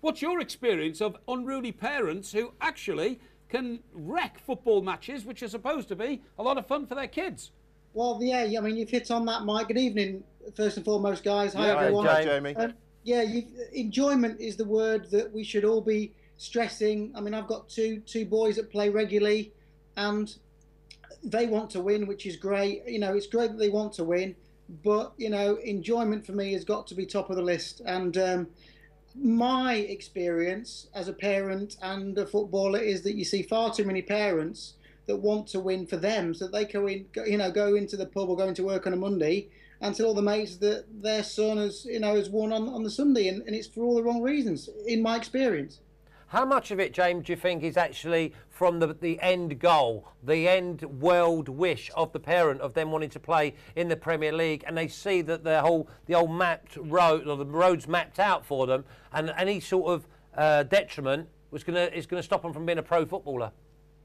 What's your experience of unruly parents who actually can wreck football matches, which are supposed to be a lot of fun for their kids? Well, yeah, I mean, you've hit on that, Mike. Good evening, first and foremost, guys. Hi, Yeah, everyone. Hi, Jamie. Um, yeah, enjoyment is the word that we should all be stressing. I mean, I've got two two boys that play regularly, and they want to win, which is great. You know, it's great that they want to win, but you know, enjoyment for me has got to be top of the list. And um, my experience as a parent and a footballer is that you see far too many parents that want to win for them, so they go in, you know, go into the pub or going to work on a Monday and tell all the mates that their son has, you know, has won on, on the Sunday, and, and it's for all the wrong reasons, in my experience. How much of it, James, do you think is actually from the, the end goal, the end world wish of the parent of them wanting to play in the Premier League, and they see that the whole the old mapped road or the roads mapped out for them, and any sort of uh, detriment was gonna is gonna stop them from being a pro footballer?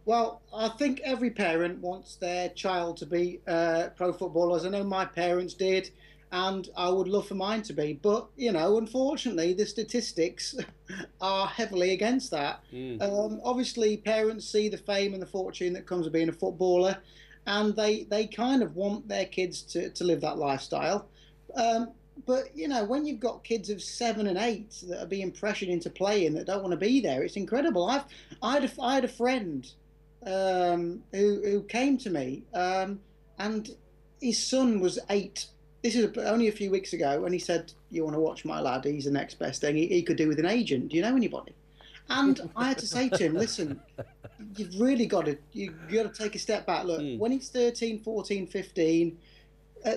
Well, I think every parent wants their child to be uh, pro footballers. I know my parents did, and I would love for mine to be. But you know, unfortunately, the statistics are heavily against that. Um, obviously, parents see the fame and the fortune that comes with being a footballer, and they they kind of want their kids to, to live that lifestyle. Um, but you know, when you've got kids of seven and eight that are being pressured into playing that don't want to be there, it's incredible. I've I had a, I had a friend um, who who came to me, um, and his son was eight. This is only a few weeks ago, and he said, "You want to watch my lad? He's the next best thing he, he could do with an agent. Do you know anybody?" And I had to say to him, "Listen, you've really got to you got to take a step back. Look, when he's 13, 14, 15, uh,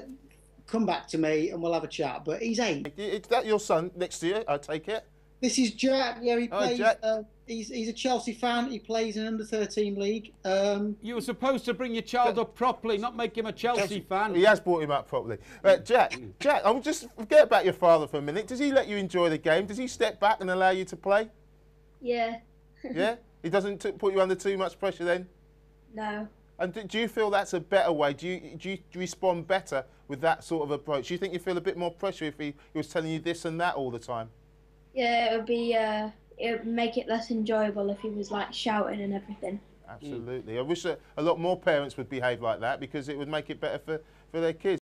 come back to me and we'll have a chat. But he's eight. Is that your son next to you? I take it. This is Jack. Yeah, he Hi, plays. Jack. Uh, he's he's a Chelsea fan. He plays in under 13 league. Um, You were supposed to bring your child up properly, not make him a Chelsea fan. He has brought him up properly. Uh, Jack, Jack, I'll just forget about your father for a minute. Does he let you enjoy the game? Does he step back and allow you to play? Yeah. Yeah. He doesn't t- put you under too much pressure then. No. And do, do you feel that's a better way? Do you, do you respond better with that sort of approach? Do you think you feel a bit more pressure if he, he was telling you this and that all the time? Yeah, it would be. Uh, it would make it less enjoyable if he was like shouting and everything. Absolutely. I wish that a lot more parents would behave like that because it would make it better for, for their kids.